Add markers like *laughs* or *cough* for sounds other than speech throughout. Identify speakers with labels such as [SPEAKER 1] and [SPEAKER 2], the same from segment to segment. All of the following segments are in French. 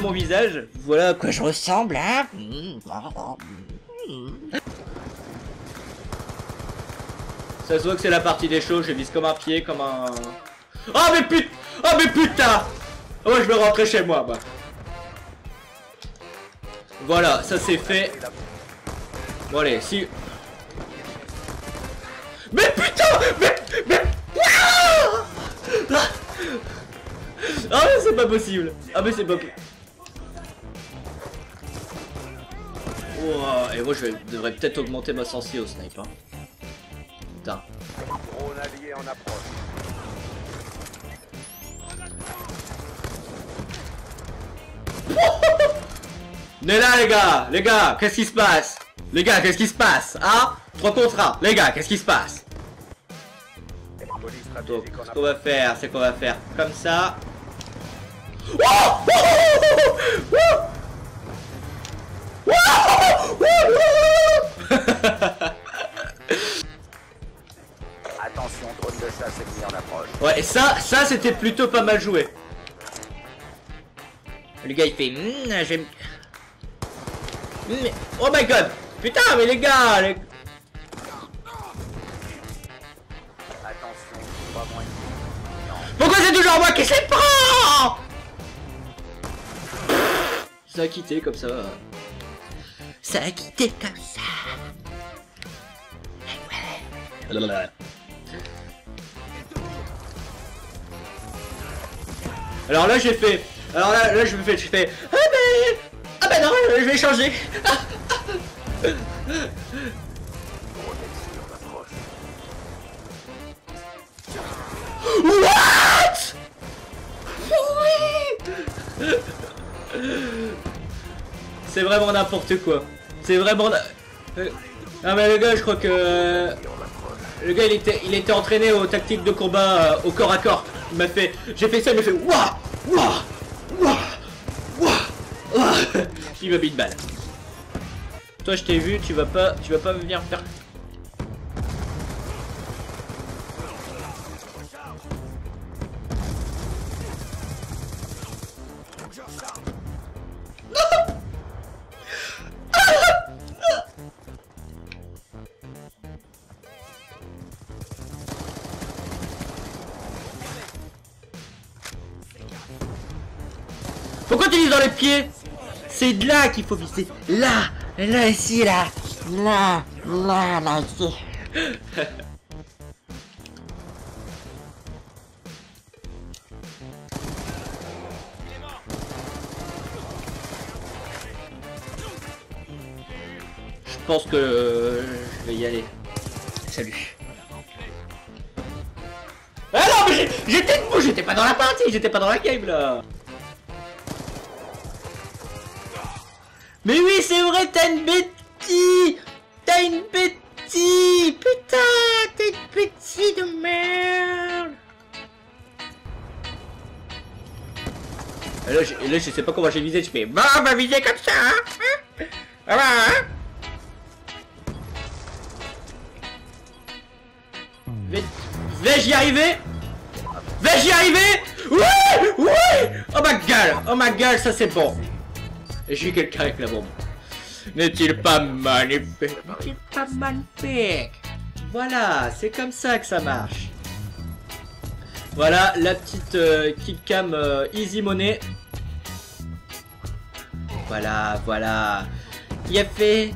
[SPEAKER 1] mon visage. Voilà à quoi je ressemble, hein. Ça se voit que c'est la partie des choses, je vise comme un pied, comme un... Oh mais putain Oh mais putain Oh je vais rentrer chez moi, bah. Voilà, ça c'est fait. Bon allez, si... Mais putain Mais... Mais... Ah ah mais c'est pas possible Ah mais c'est pas Wow, et moi je devrais peut-être augmenter ma sensi au snipe hein. Putain.
[SPEAKER 2] Drone allié
[SPEAKER 1] est là les gars Les gars, qu'est-ce qui se passe? Les gars, qu'est-ce qui se passe Hein? 3 contre 1 Les gars, qu'est-ce qui se passe? Donc, ce qu'on va faire, c'est qu'on va faire comme ça. *laughs* *laughs*
[SPEAKER 2] Attention, drone de chasse ennemi en approche.
[SPEAKER 1] Ouais, et ça, ça c'était plutôt pas mal joué. Le gars il fait Hmm, j'aime. Hmm, Oh my god Putain, mais les gars les-
[SPEAKER 2] Attention, pas moins
[SPEAKER 1] Pourquoi c'est toujours moi qui s'y prend Ça a quitté comme ça. Ça a quitté comme ça. Alors là j'ai fait. Alors là, là je me fais. Je fais. Ah ben. Ah ben non, je vais changer. What? Oui C'est vraiment n'importe quoi. C'est vraiment... Euh, Ah mais le gars, je crois que... Le gars, il était, il était entraîné aux tactiques de combat euh, au corps à corps. Il m'a fait... J'ai fait ça, il m'a fait... Ouah Ouah Ouah Ouah Ouah Il m'a mis balle. Toi, je t'ai vu, tu vas pas... Tu vas pas venir faire... Pourquoi tu vises dans les pieds? C'est de là qu'il faut viser. Là Là, ici, là Là Là, là, ici Je pense que euh, je vais y aller. Salut. Ah non, mais j'étais debout, j'étais pas dans la partie, j'étais pas dans la game là. Mais oui, c'est vrai, t'as une bêtise T'as une bêtise Putain, t'as une bêtise de merde. Là, je, là, je sais pas comment j'ai visé, je fais Bon, on va comme ça, hein, hein. Vais- Vais-je y arriver. Vais-je y arriver. Oui Oui. Oh ma gueule Oh ma gueule, ça c'est bon j'ai quelqu'un avec la bombe. N'est-il pas magnifique N'est-il pas magnifique Voilà, c'est comme ça que ça marche. Voilà, la petite euh, kickcam euh, Easy Money. Voilà, voilà. Il a fait...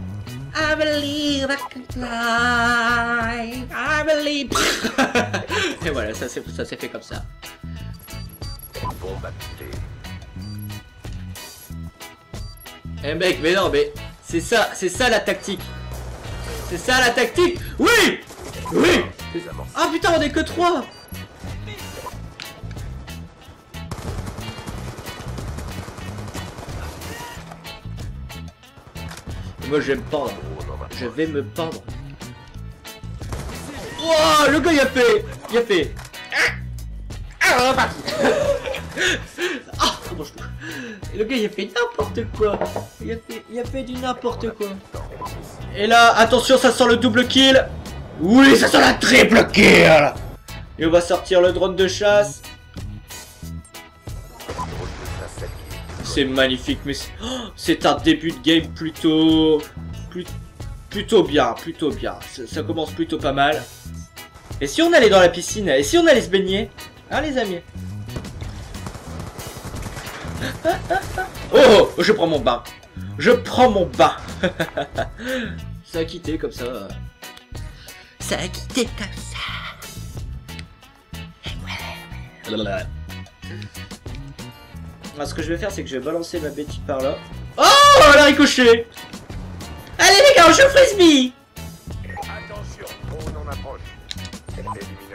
[SPEAKER 1] I believe I can fly. I believe... *laughs* Et voilà, ça s'est fait comme ça. Eh mec, mais non, mais c'est ça, c'est ça la tactique. C'est ça la tactique. Oui, oui. Ah putain, on est que 3 Moi, je vais me pendre. Je vais me pendre. Wow, le gars, il a fait, il a fait. Ah, ah, on est parti. *laughs* Le gars il a fait n'importe quoi. Il a fait, fait du n'importe quoi. Et là, attention, ça sent le double kill. Oui, ça sent la triple kill. Et on va sortir le drone de chasse. C'est magnifique, mais c'est oh, un début de game plutôt... plutôt bien, plutôt bien. Ça, ça commence plutôt pas mal. Et si on allait dans la piscine Et si on allait se baigner? Hein les amis? *laughs* Oh, oh, je prends mon bain. Je prends mon bain. *laughs* ça a quitté comme ça. Ça a quitté comme ça. Ah, ce que je vais faire, c'est que je vais balancer ma bêtise par là. Oh, la ricochet Allez les gars, on joue au frisbee
[SPEAKER 2] Attention, drone en approche.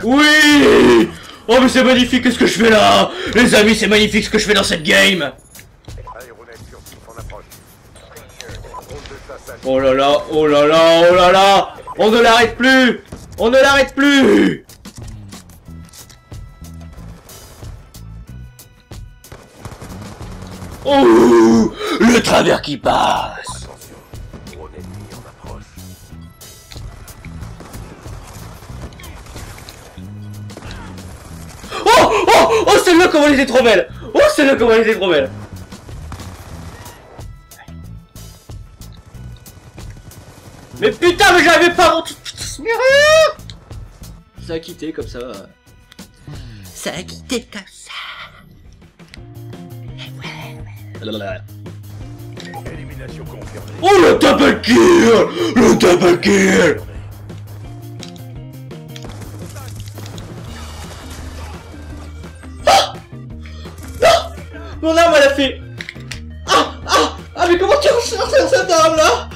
[SPEAKER 1] Oui Oh mais c'est magnifique, qu'est-ce que je fais là? Les amis, c'est magnifique ce que je fais dans cette game. Oh là là, oh là là, oh là là. On ne l'arrête plus. On ne l'arrête plus. Oh Le travers qui passe Oh Oh celle-là comment elle était trop belle Oh celle-là comment elle était trop belle Mais putain mais j'avais pas mon... Ça a quitté comme ça. Ça a quitté comme ça.
[SPEAKER 2] Élimination confirmée.
[SPEAKER 1] Oh le double kill Le double kill Mon arme elle a fait Ah Ah Ah mais comment tu recharges cette arme là?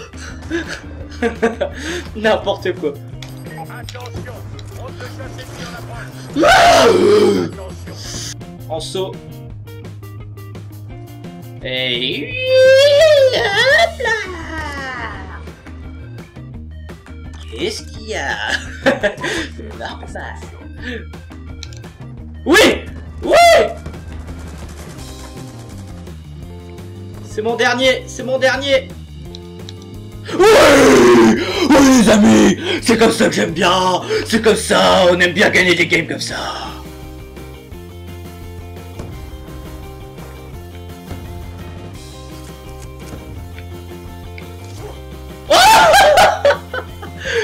[SPEAKER 1] *laughs* N'importe quoi.
[SPEAKER 2] Attention, en.
[SPEAKER 1] Ah saut. Et hop là Qu'est-ce qu'il y a? *laughs* C'est normal. Oui C'est mon dernier C'est mon dernier. Oui Oui les amis C'est comme ça que j'aime bien C'est comme ça On aime bien gagner des games comme ça. *laughs*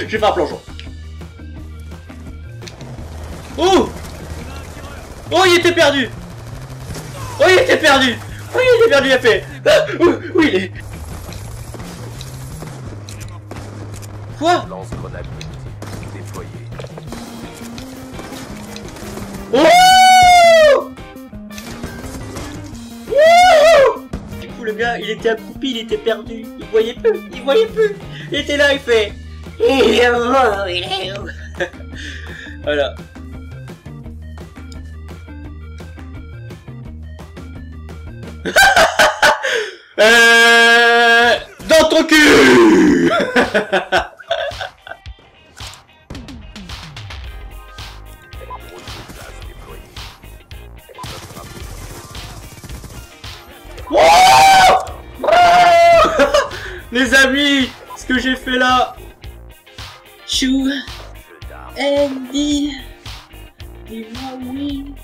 [SPEAKER 1] Je vais faire un plongeon. Oh Oh, il était perdu! Oh, il était perdu Oh, il était perdu, il a fait Ah, où, où il est Quoi?
[SPEAKER 2] Lance grenade multiple déployée.
[SPEAKER 1] Oh Du coup, le gars, il était accroupi, il était perdu. Il voyait plus, il voyait plus. Il était là, il fait... Il est où Il est où *laughs* Voilà. *laughs* euh... Dans ton cul *laughs* *laughs* Les amis, ce que j'ai fait là. Chou. Andy, Dimawi,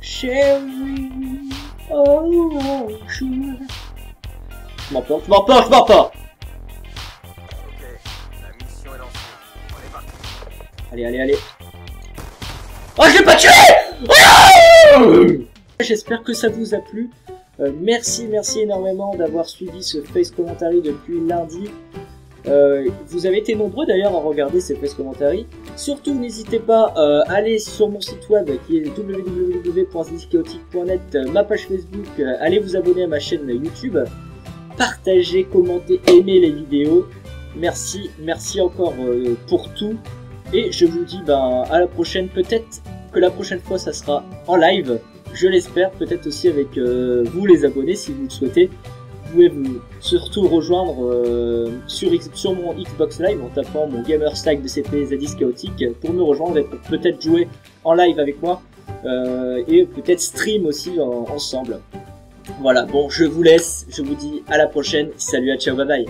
[SPEAKER 1] Sherry, oh, oh. Je m'emporte, je m'emporte, je m'emporte.
[SPEAKER 2] Ok, la mission est lancée. On est parti.
[SPEAKER 1] Allez, allez, allez. Oh, je l'ai pas tué Oh J'espère que ça vous a plu. Euh, merci, merci énormément d'avoir suivi ce Face Commentary depuis lundi. Euh, vous avez été nombreux d'ailleurs à regarder ces Face Commentary. Surtout, n'hésitez pas euh, à aller sur mon site web qui est www.zchaotique.net, euh, ma page Facebook, euh, allez vous abonner à ma chaîne YouTube, partagez, commentez, aimez les vidéos. Merci, merci encore pour tout. Et je vous dis ben, à la prochaine. Peut-être que la prochaine fois ça sera en live. Je l'espère. Peut-être aussi avec vous les abonnés si vous le souhaitez. Vous pouvez surtout rejoindre euh, sur, sur mon Xbox Live en tapant mon gamer stack de CP Zadis Chaotique pour me rejoindre et pour peut-être jouer en live avec moi. euh, et peut-être stream aussi en- ensemble. Voilà, bon, je vous laisse. Je vous dis à la prochaine. Salut à ciao, bye bye.